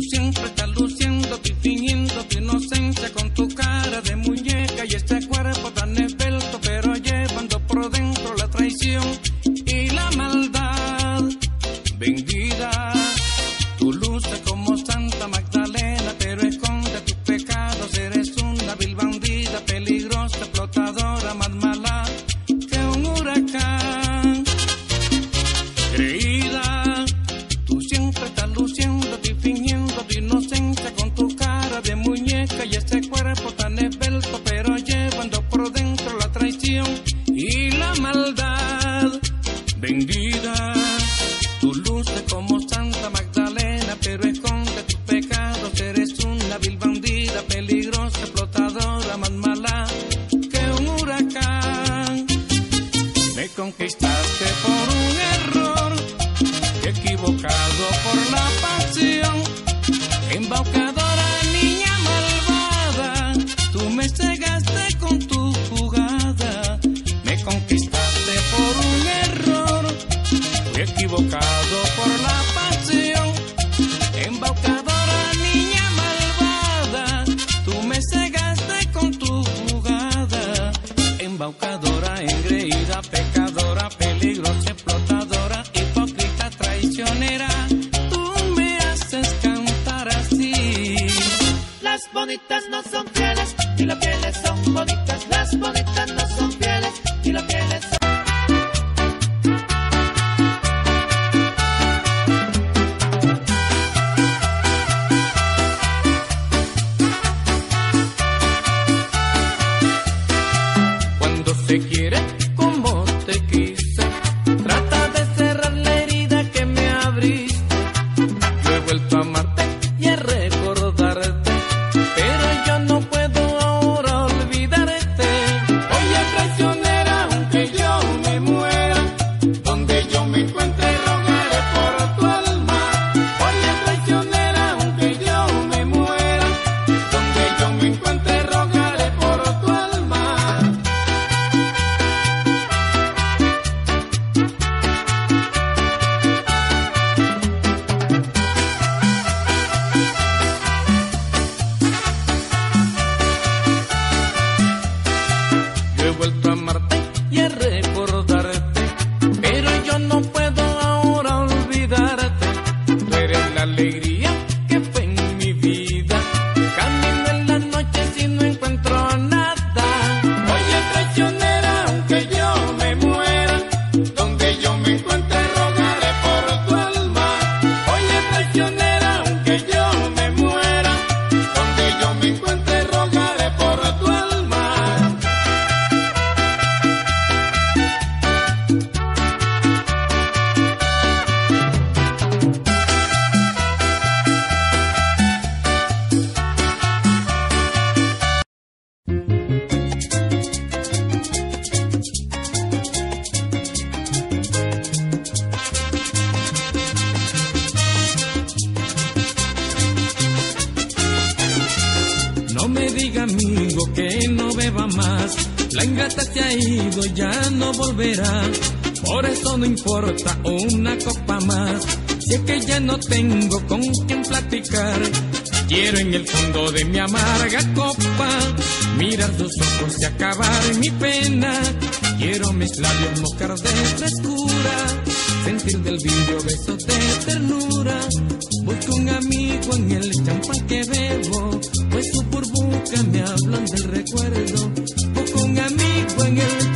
Siempre estás luciendo y fingiendo tu inocencia con tu cara de muñeca y este cuerpo tan esbelto, pero llevando por dentro la traición y la maldad. Bendito contestaste por un error, equivocado por la pasión, embaucado. embaucadora, engreída, pecadora, peligrosa, explotadora, hipócrita, traicionera. Tú me haces cantar así. Las bonitas no son fieles, ni las fieles son bonitas. Las bonitas no son fieles, ni las fieles son te quiere alegría. Por eso no importa una copa más. Si es que ya no tengo con quien platicar. Quiero en el fondo de mi amarga copa mirar tus ojos y acabar mi pena. Quiero mis labios mojar de frescura, sentir del vidrio besos de ternura. Busco un amigo en el champán que bebo, pues su burbuja me hablan del recuerdo. Busco un amigo en el champán.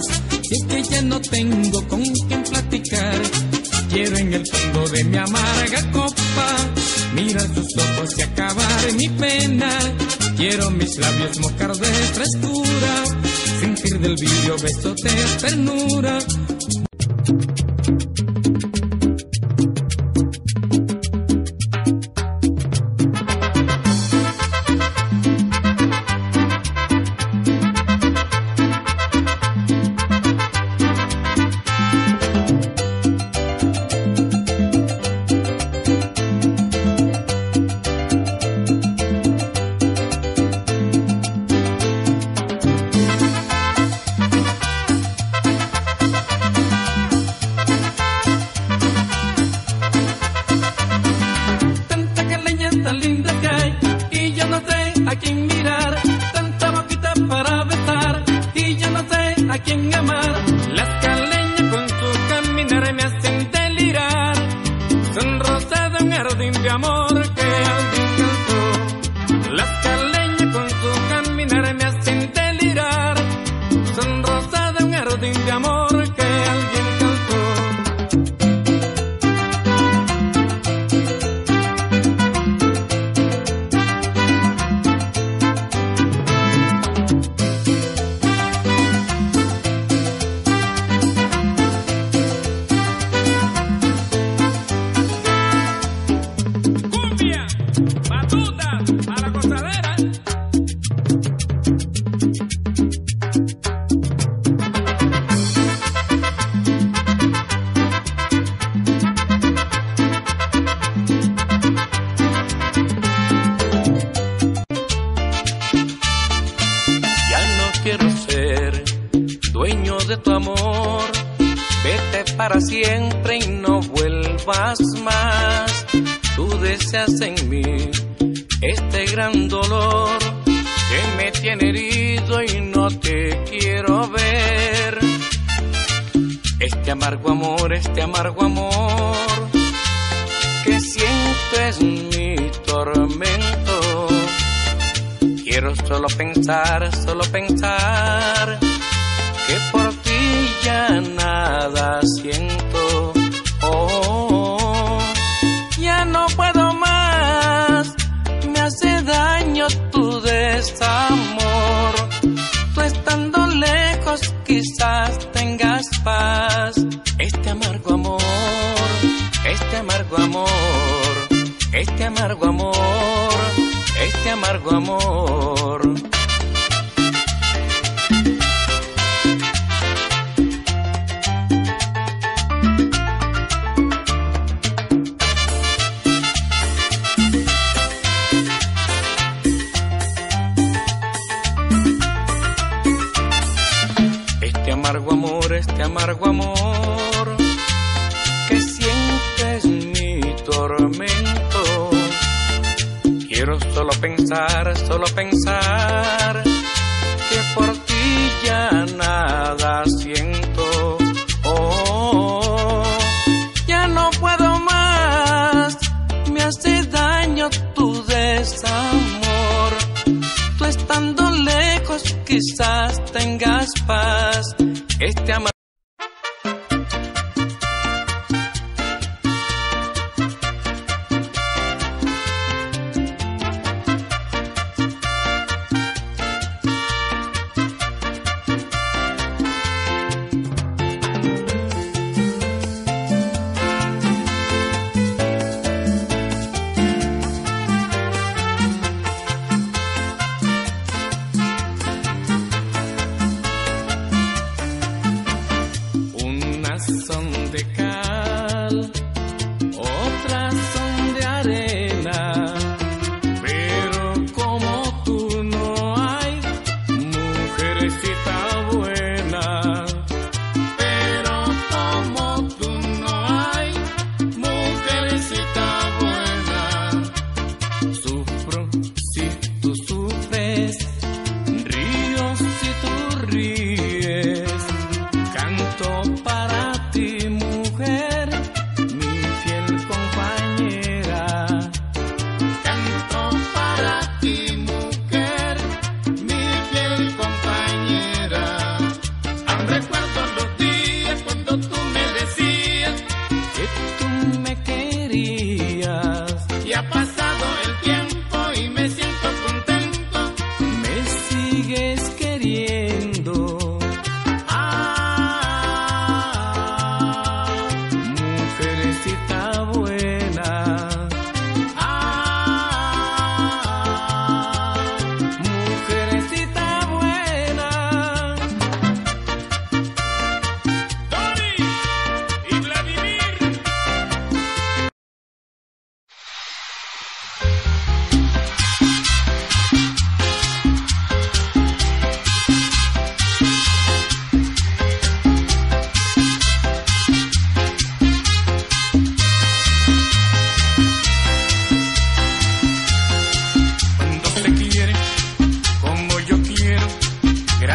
Si es que ya no tengo con quien platicar. Quiero en el fondo de mi amarga copa mirar sus ojos y acabar mi pena. Quiero mis labios mojar de frescura, sentir del vidrio beso de ternura. a quién mirar, tanta boquita para besar y ya no sé a quién amar. de tu amor. Vete para siempre y no vuelvas más. Tú deseas en mí este gran dolor que me tiene herido y no te quiero ver. Este amargo amor, este amargo amor que siento es mi tormento. Quiero solo pensar, solo pensar que por nada siento. Oh, oh, ya no puedo más, me hace daño tu desamor. Tú estando lejos quizás tengas paz. Este amargo amor, este amargo amor, este amargo amor, este amargo amor. amargo amor, este amargo amor que sientes mi tormento. Quiero solo pensar, solo pensar que por ti ya nada siento. Oh, ya no puedo más, me hace daño tu desamor. Tú estando lejos quizás tengas paz. Este ama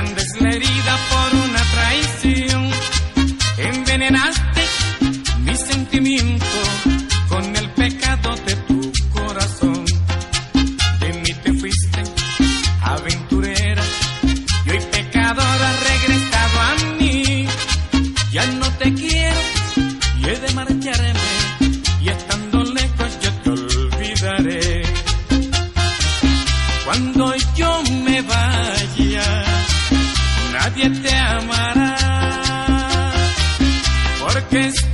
grande la herida por una traición. Envenenaste mi sentimiento con el pecado de tu corazón. De mí te fuiste, aventurera, y hoy pecadora has regresado a mí. Ya no te quiero y he de marcharme. Y estando lejos yo te olvidaré. Cuando yo me vaya nadie te amará, porque es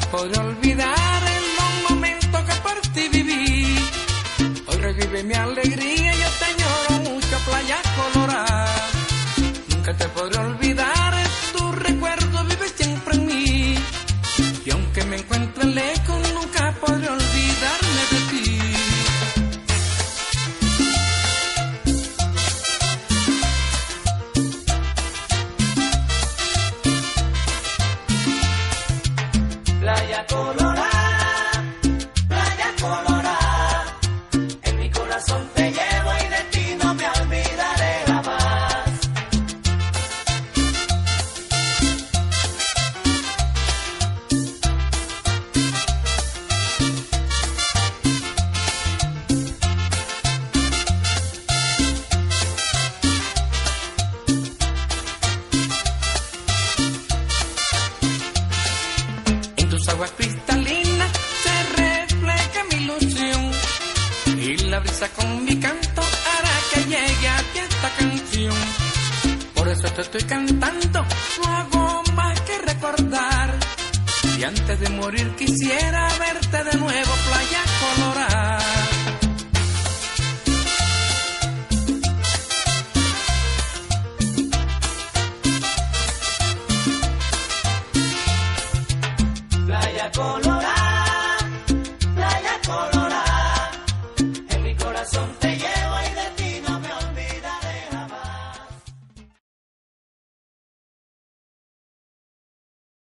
Podré olvidar el buen momento que por ti viví. Hoy revive mi alegría, yo te lloro mucho playa colorada. Nunca te podré olvidar. por verte de nuevo.